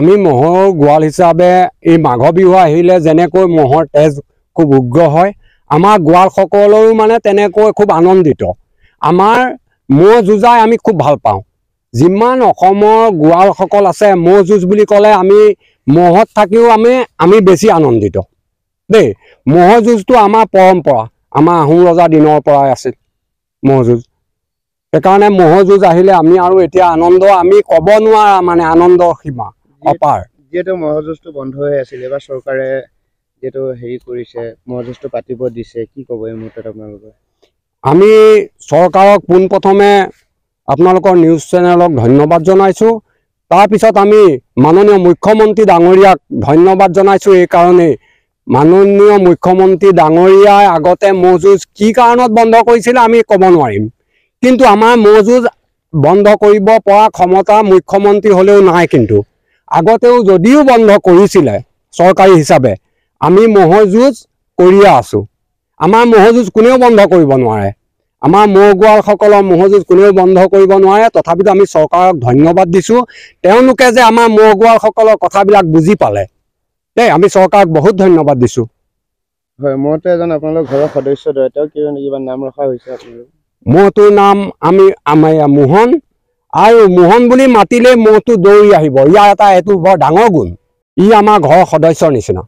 আমি ম'হৰ গোৱাল হিচাপে এই মাঘ বিহু আহিলে যেনেকৈ ম'হৰ তেজ খুব উগ্ৰ হয় আমাৰ গোৱালসকলৰো মানে তেনেকৈ খুব আনন্দিত। আমাৰ ম'হ যুঁজাই আমি খুব ভাল পাওঁ। যিমান অসমৰ গোৱালসকল আছে ম'হ যুঁজ বুলি ক'লে আমি ম'হত থাকিও আমি আমি বেছি আনন্দিত। দেই ম'হৰ যুঁজটো আমাৰ পৰম্পৰা আমাৰ আহোম ৰজাৰ দিনৰ পৰাই আছিল ম'হ যুঁজ। সেইকাৰণে ম'হৰ যুঁজ আহিলে আমি আৰু এতিয়া আনন্দ আমি ক'ব নোৱাৰা মানে আনন্দৰ সীমা। অপাৰ যিহেতু মহযুঁজটো বন্ধ হৈ আছিল এইবাৰ চৰকাৰে যিহেতু হেৰি কৰিছে মহযুঁজটো পাতিব দিছে কি ক'ব এই মুহূৰ্তত আপোনালোকে? আমি চৰকাৰক পোনপ্ৰথমে আপোনালোকৰ নিউজ চেনেলক ধন্যবাদ জনাইছোঁ। তাৰপিছত আমি মাননীয় মুখ্যমন্ত্ৰী ডাঙৰীয়াক ধন্যবাদ জনাইছোঁ এইকাৰণেই মাননীয় মুখ্যমন্ত্ৰী ডাঙৰীয়াই আগতে ম'হ যুঁজ কি কাৰণত বন্ধ কৰিছিলে আমি ক'ব নোৱাৰিম। কিন্তু আমাৰ ম'হ যুঁজ বন্ধ কৰিব পৰা ক্ষমতা মুখ্যমন্ত্ৰী হ'লেও নাই কিন্তু। আগতেও যদিও বন্ধ কৰিছিলে চৰকাৰী হিচাপে আমি ম'হৰ যুঁজ কৰিয়ে আছোঁ। আমাৰ ম'হ যুঁজ কোনেও বন্ধ কৰিব নোৱাৰে। আমাৰ ম'হ গোৱালসকলৰ ম'হ যুঁজ কোনেও বন্ধ কৰিব নোৱাৰে তথাপিতো আমি চৰকাৰক ধন্যবাদ দিছোঁ। তেওঁলোকে যে আমাৰ ম'হ গোৱালসকলৰ কথাবিলাক বুজি পালে দেই আমি চৰকাৰক বহুত ধন্যবাদ দিছোঁ। হয় মইতো এজন আপোনালোকৰ ঘৰৰ সদস্যৰ দৰে তেওঁ কিবা নাম ৰখা হৈছে আপোনালোক ম'হটোৰ নাম আমি আমাৰ মোহন আৰু মোহন বুলি মাতিলেই ম'হটো দৌৰি আহিব। ইয়াৰ এটা এইটো বৰ ডাঙৰ গুণ। ই আমাৰ ঘৰৰ সদস্যৰ নিচিনা।